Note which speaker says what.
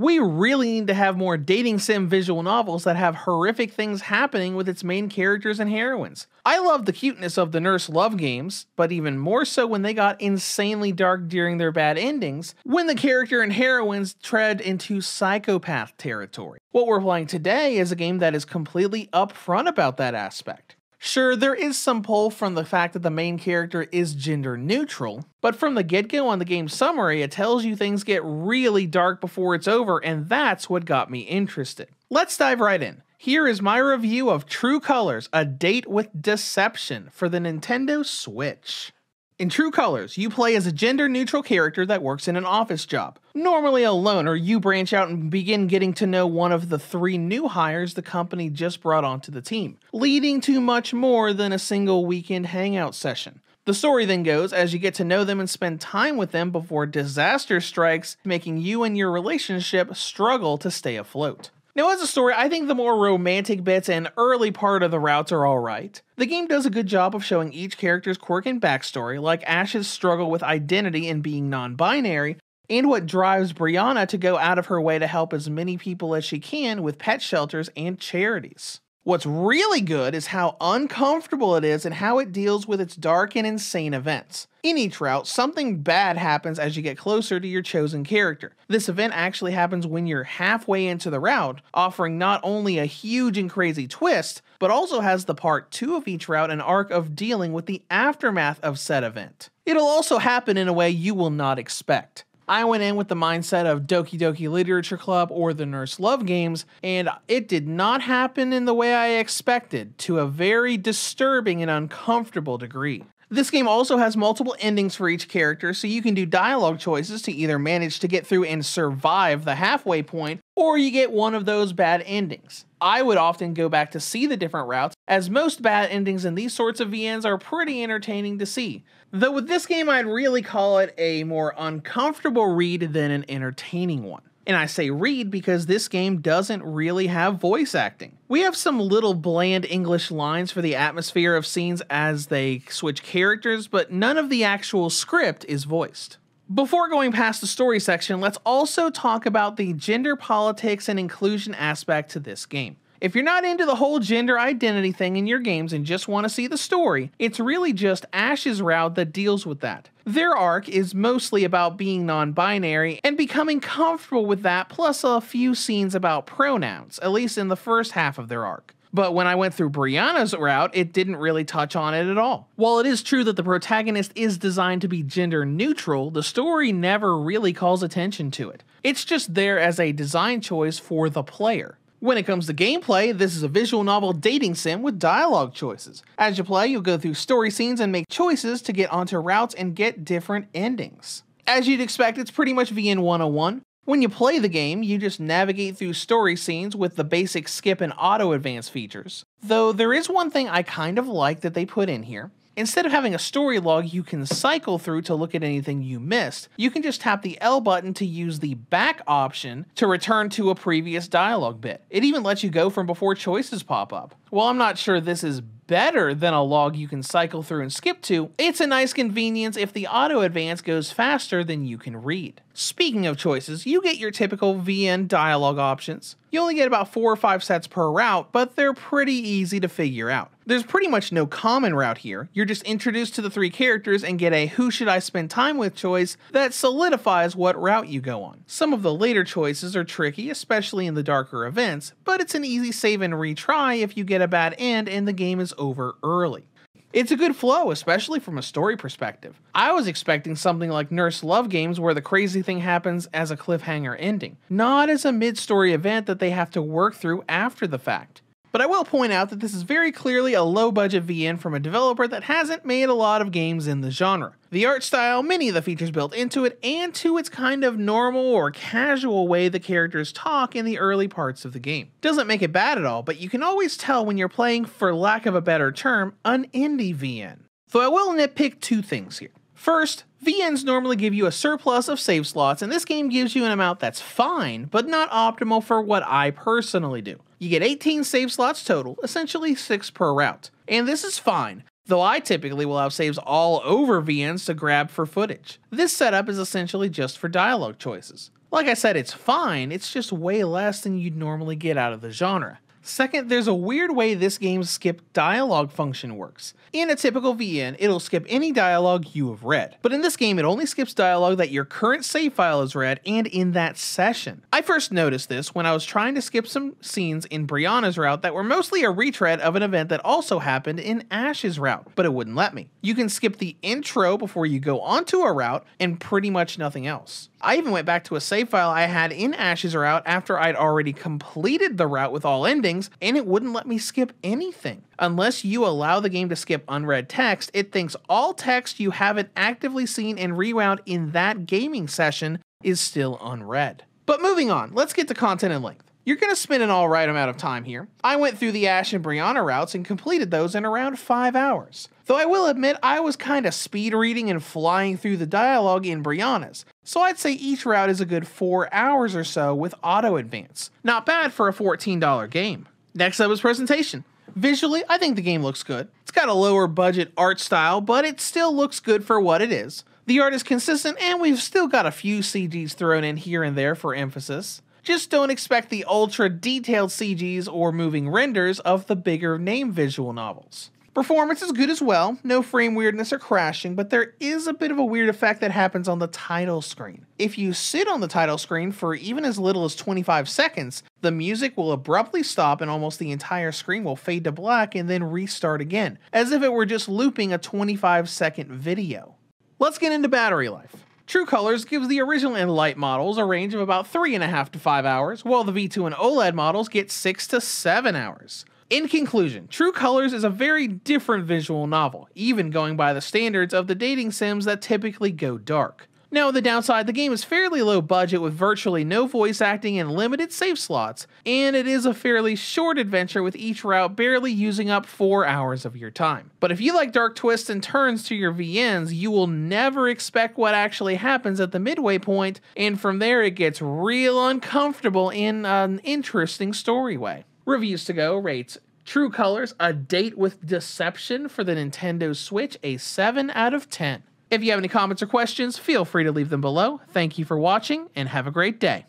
Speaker 1: We really need to have more dating sim visual novels that have horrific things happening with its main characters and heroines. I love the cuteness of the nurse love games, but even more so when they got insanely dark during their bad endings, when the character and heroines tread into psychopath territory. What we're playing today is a game that is completely upfront about that aspect. Sure, there is some pull from the fact that the main character is gender neutral, but from the get go on the game summary, it tells you things get really dark before it's over, and that's what got me interested. Let's dive right in. Here is my review of True Colors A Date with Deception for the Nintendo Switch. In True Colors, you play as a gender neutral character that works in an office job. Normally alone, or you branch out and begin getting to know one of the three new hires the company just brought onto the team, leading to much more than a single weekend hangout session. The story then goes as you get to know them and spend time with them before disaster strikes, making you and your relationship struggle to stay afloat. Now, as a story, I think the more romantic bits and early part of the routes are alright. The game does a good job of showing each character's quirk and backstory, like Ash's struggle with identity and being non binary, and what drives Brianna to go out of her way to help as many people as she can with pet shelters and charities. What's really good is how uncomfortable it is and how it deals with its dark and insane events. In each route, something bad happens as you get closer to your chosen character. This event actually happens when you're halfway into the route, offering not only a huge and crazy twist, but also has the part 2 of each route an arc of dealing with the aftermath of said event. It'll also happen in a way you will not expect. I went in with the mindset of Doki Doki Literature Club or the Nurse Love games, and it did not happen in the way I expected, to a very disturbing and uncomfortable degree. This game also has multiple endings for each character, so you can do dialogue choices to either manage to get through and survive the halfway point, or you get one of those bad endings. I would often go back to see the different routes, as most bad endings in these sorts of VNs are pretty entertaining to see. Though with this game, I'd really call it a more uncomfortable read than an entertaining one. And I say read because this game doesn't really have voice acting. We have some little bland English lines for the atmosphere of scenes as they switch characters, but none of the actual script is voiced. Before going past the story section, let's also talk about the gender politics and inclusion aspect to this game. If you're not into the whole gender identity thing in your games and just want to see the story, it's really just Ash's route that deals with that. Their arc is mostly about being non binary and becoming comfortable with that, plus a few scenes about pronouns, at least in the first half of their arc. But when I went through Brianna's route, it didn't really touch on it at all. While it is true that the protagonist is designed to be gender neutral, the story never really calls attention to it. It's just there as a design choice for the player. When it comes to gameplay, this is a visual novel dating sim with dialogue choices. As you play, you'll go through story scenes and make choices to get onto routes and get different endings. As you'd expect, it's pretty much VN 101. When you play the game, you just navigate through story scenes with the basic skip and auto advance features. Though there is one thing I kind of like that they put in here. Instead of having a story log you can cycle through to look at anything you missed, you can just tap the L button to use the back option to return to a previous dialogue bit. It even lets you go from before choices pop up. While I'm not sure this is better than a log you can cycle through and skip to, it's a nice convenience if the auto advance goes faster than you can read. Speaking of choices, you get your typical VN dialogue options. You only get about 4 or 5 sets per route, but they're pretty easy to figure out. There's pretty much no common route here. You're just introduced to the three characters and get a who should I spend time with choice that solidifies what route you go on. Some of the later choices are tricky, especially in the darker events, but it's an easy save and retry if you get a bad end and the game is over early. It's a good flow, especially from a story perspective. I was expecting something like Nurse Love games where the crazy thing happens as a cliffhanger ending, not as a mid story event that they have to work through after the fact. But I will point out that this is very clearly a low budget VN from a developer that hasn't made a lot of games in the genre. The art style, many of the features built into it, and to its kind of normal or casual way the characters talk in the early parts of the game. Doesn't make it bad at all, but you can always tell when you're playing, for lack of a better term, an indie VN. Though I will nitpick two things here. First, VNs normally give you a surplus of save slots, and this game gives you an amount that's fine, but not optimal for what I personally do. You get 18 save slots total, essentially 6 per route. And this is fine, though I typically will have saves all over VNs to grab for footage. This setup is essentially just for dialogue choices. Like I said, it's fine, it's just way less than you'd normally get out of the genre. Second, there's a weird way this game's skip dialogue function works. In a typical VN, it'll skip any dialogue you have read, but in this game it only skips dialogue that your current save file has read and in that session. I first noticed this when I was trying to skip some scenes in Brianna's route that were mostly a retread of an event that also happened in Ash's route, but it wouldn't let me. You can skip the intro before you go onto a route and pretty much nothing else. I even went back to a save file I had in Ash's route after I'd already completed the route with all endings, and it wouldn't let me skip anything. Unless you allow the game to skip unread text, it thinks all text you haven't actively seen and rewound in that gaming session is still unread. But moving on, let's get to content and length. You're going to spend an alright amount of time here. I went through the Ash and Brianna routes and completed those in around 5 hours. Though I will admit I was kind of speed reading and flying through the dialogue in Brianna's, so I'd say each route is a good 4 hours or so with auto advance. Not bad for a $14 game. Next up is presentation. Visually, I think the game looks good. It's got a lower budget art style, but it still looks good for what it is. The art is consistent, and we've still got a few CGs thrown in here and there for emphasis. Just don't expect the ultra detailed CGs or moving renders of the bigger name visual novels. Performance is good as well, no frame weirdness or crashing, but there is a bit of a weird effect that happens on the title screen. If you sit on the title screen for even as little as 25 seconds, the music will abruptly stop and almost the entire screen will fade to black and then restart again, as if it were just looping a 25 second video. Let's get into battery life. True Colors gives the original and light models a range of about 3.5 to 5 hours, while the V2 and OLED models get 6 to 7 hours. In conclusion, True Colors is a very different visual novel, even going by the standards of the dating sims that typically go dark. Now, the downside, the game is fairly low budget with virtually no voice acting and limited save slots, and it is a fairly short adventure with each route barely using up 4 hours of your time. But if you like dark twists and turns to your VNs, you will never expect what actually happens at the midway point, and from there it gets real uncomfortable in an interesting story way. Reviews 2 Go rates True Colors, A Date with Deception for the Nintendo Switch, a 7 out of 10. If you have any comments or questions, feel free to leave them below. Thank you for watching and have a great day.